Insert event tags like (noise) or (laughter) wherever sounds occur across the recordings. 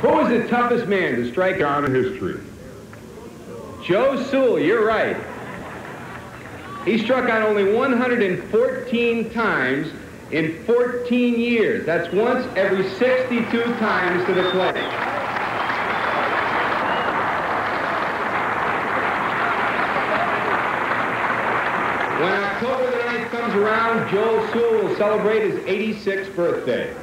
Who was the toughest man to strike out in history? Joe Sewell, you're right. He struck out only 114 times in 14 years. That's once every 62 times to the plate. When October the 9th comes around, Joe Sewell will celebrate his 86th birthday.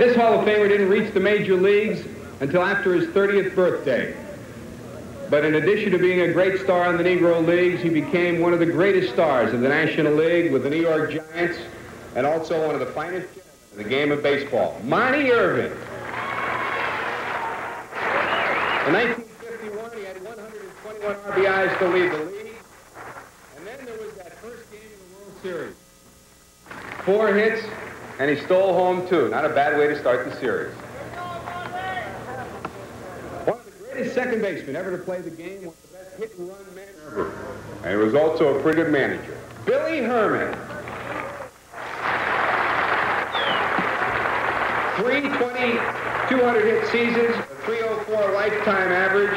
This Hall of Famer didn't reach the major leagues until after his 30th birthday. But in addition to being a great star in the Negro Leagues, he became one of the greatest stars of the National League with the New York Giants and also one of the finest in the game of baseball, Monte Irvin. In 1951, he had 121 RBIs to lead the league. And then there was that first game in the World Series. Four hits, and he stole home two. Not a bad way to start the series. One of the greatest second basemen ever to play the game, one of the best hit and run men ever. And he was also a pretty good manager. Billy Herman. 320, 200 hit seasons, a 304 lifetime average.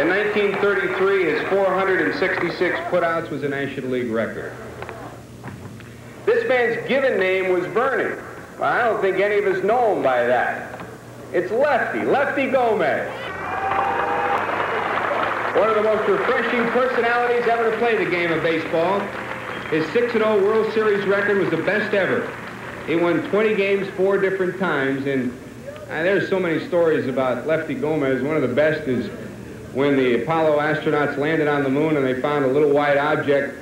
In 1933, his 466 putouts was a National League record. This man's given name was Bernie. Well, I don't think any of us know him by that. It's Lefty, Lefty Gomez. One of the most refreshing personalities ever to play the game of baseball. His 6-0 World Series record was the best ever. He won 20 games four different times, and uh, there's so many stories about Lefty Gomez. One of the best is when the Apollo astronauts landed on the moon and they found a little white object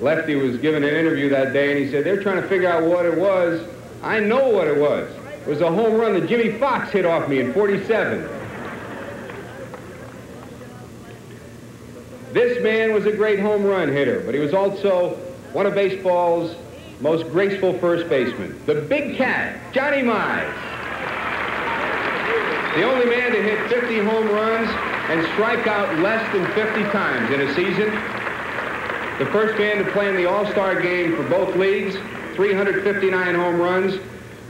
Lefty was given an interview that day, and he said, they're trying to figure out what it was. I know what it was. It was a home run that Jimmie Foxx hit off me in 47. This man was a great home run hitter, but he was also one of baseball's most graceful first basemen. The big cat, Johnny Mize. The only man to hit 50 home runs and strike out less than 50 times in a season the first man to play in the All-Star game for both leagues, 359 home runs,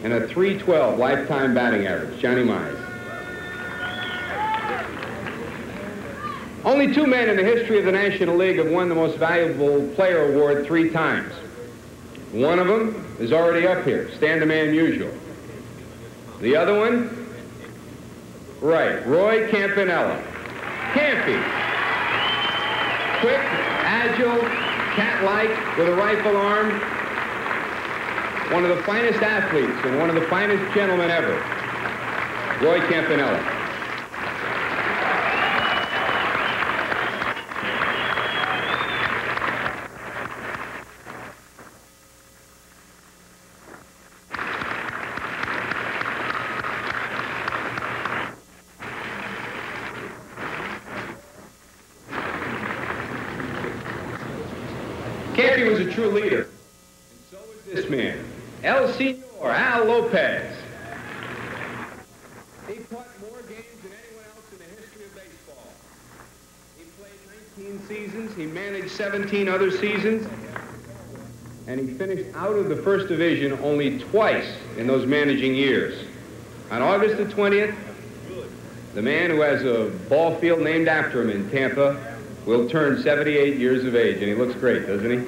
and a 312 lifetime batting average, Johnny Mize. Only two men in the history of the National League have won the Most Valuable Player Award three times. One of them is already up here, Stan the Man Musial. The other one, right, Roy Campanella. Campy. Quick, agile, cat-like, with a rifle arm. One of the finest athletes and one of the finest gentlemen ever. Roy Campanella. Campy was a true leader. And so was this man, El Senor Al Lopez. He caught more games than anyone else in the history of baseball. He played 19 seasons. He managed 17 other seasons. And he finished out of the first division only twice in those managing years. On August the 20th, the man who has a ball field named after him in Tampa will turn 78 years of age, and he looks great, doesn't he?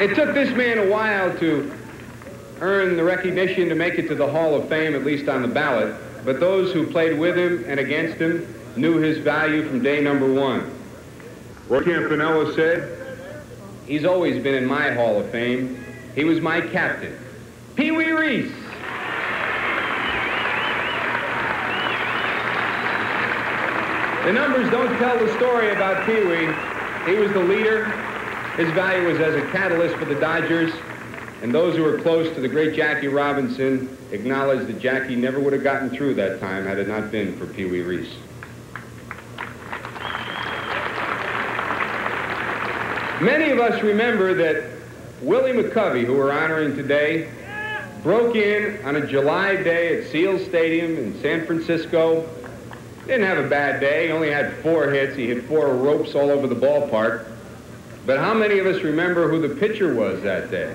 It took this man a while to earn the recognition to make it to the Hall of Fame, at least on the ballot, but those who played with him and against him knew his value from day number one. Roy Campanella said, he's always been in my Hall of Fame. He was my captain. Pee Wee Reese. The numbers don't tell the story about Pee Wee. He was the leader. His value was as a catalyst for the Dodgers. And those who were close to the great Jackie Robinson acknowledged that Jackie never would have gotten through that time had it not been for Pee Wee Reese. Many of us remember that Willie McCovey, who we're honoring today, broke in on a July day at Seal Stadium in San Francisco. Didn't have a bad day. He only had four hits. He hit four ropes all over the ballpark. But how many of us remember who the pitcher was that day?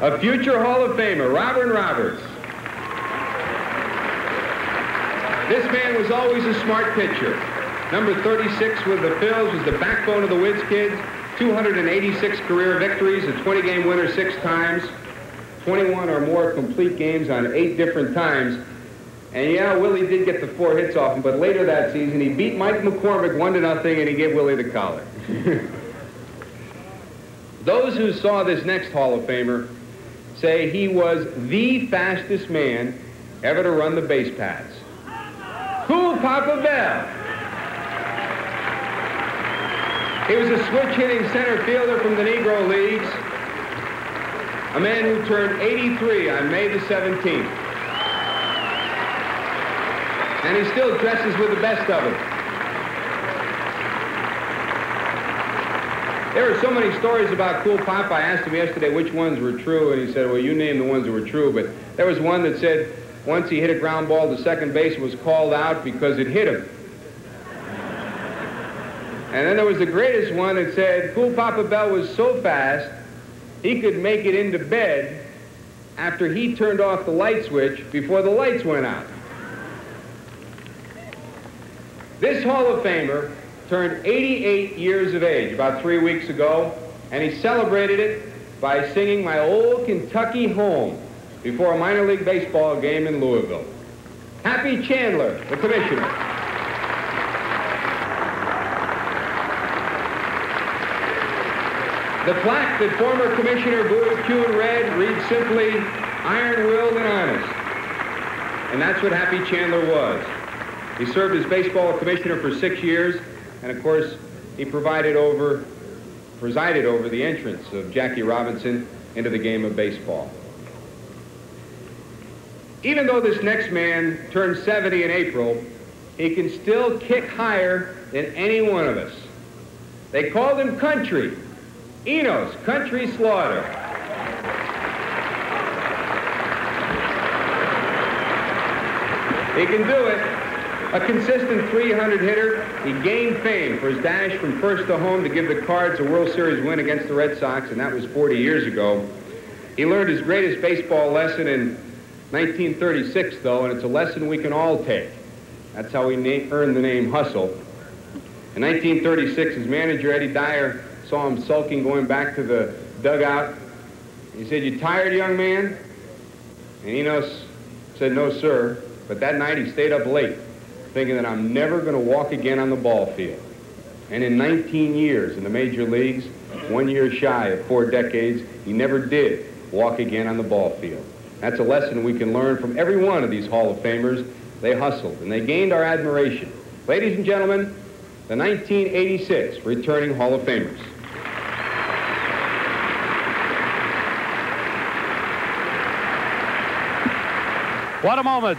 A future Hall of Famer, Robin Roberts. This man was always a smart pitcher. Number 36 with the Phils was the backbone of the Whiz Kids. 286 career victories, a 20-game winner six times, 21 or more complete games on eight different times. And yeah, Willie did get the four hits off him, but later that season he beat Mike McCormick one to nothing and he gave Willie the collar. (laughs) Those who saw this next Hall of Famer say he was the fastest man ever to run the base paths. Cool Papa Bell. He was a switch-hitting center fielder from the Negro Leagues, a man who turned 83 on May the 17th. And he still dresses with the best of them. There are so many stories about Cool Pop. I asked him yesterday which ones were true, and he said, well, you name the ones that were true. But there was one that said once he hit a ground ball the second base, was called out because it hit him. And then there was the greatest one that said Cool Papa Bell was so fast he could make it into bed after he turned off the light switch before the lights went out. This Hall of Famer turned 88 years of age about three weeks ago, and he celebrated it by singing My Old Kentucky Home before a minor league baseball game in Louisville. Happy Chandler, the commissioner. The plaque that former Commissioner Bowie Kuhn read reads simply, iron-willed and honest. And that's what Happy Chandler was. He served as baseball commissioner for six years, and of course, he provided over, presided over the entrance of Jackie Robinson into the game of baseball. Even though this next man turned 70 in April, he can still kick higher than any one of us. They called him country Enos Country Slaughter. He can do it. A consistent 300 hitter, he gained fame for his dash from first to home to give the Cards a World Series win against the Red Sox, and that was 40 years ago. He learned his greatest baseball lesson in 1936, though, and it's a lesson we can all take. That's how he earned the name Hustle. In 1936, his manager, Eddie Dyer, saw him sulking going back to the dugout. He said, you tired, young man? And Enos said, no, sir. But that night he stayed up late, thinking that I'm never going to walk again on the ball field. And in 19 years in the major leagues, one year shy of four decades, he never did walk again on the ball field. That's a lesson we can learn from every one of these Hall of Famers. They hustled, and they gained our admiration. Ladies and gentlemen, the 1986 returning Hall of Famers. What a moment.